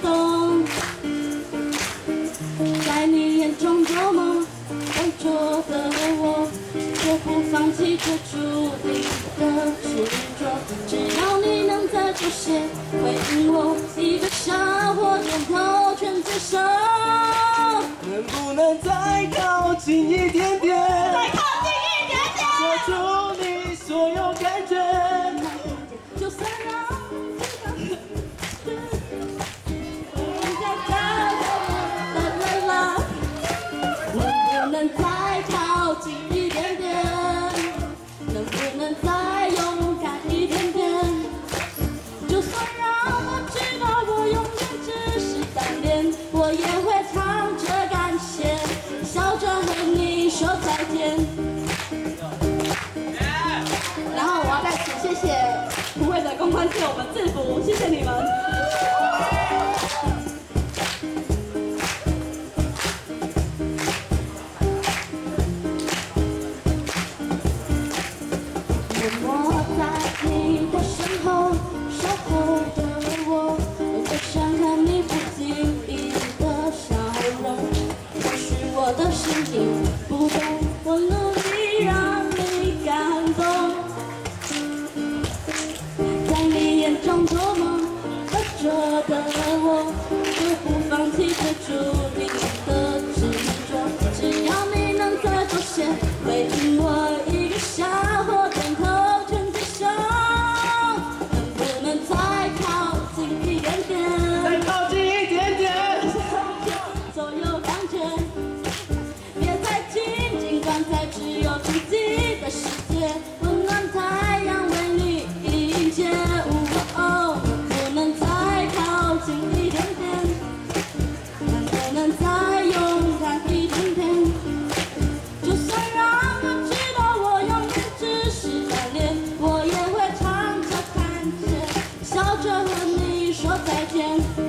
动。在你眼中多么笨拙的我，却不放弃这注定的执着。只要你能再出现，回应我一个笑或点头，全接受。能不能再靠近一点？我祝福，谢谢你们。我在你身后守候。我就像你不经意的笑容，或许我的不懂，我努力。永不放弃的主着和你说再见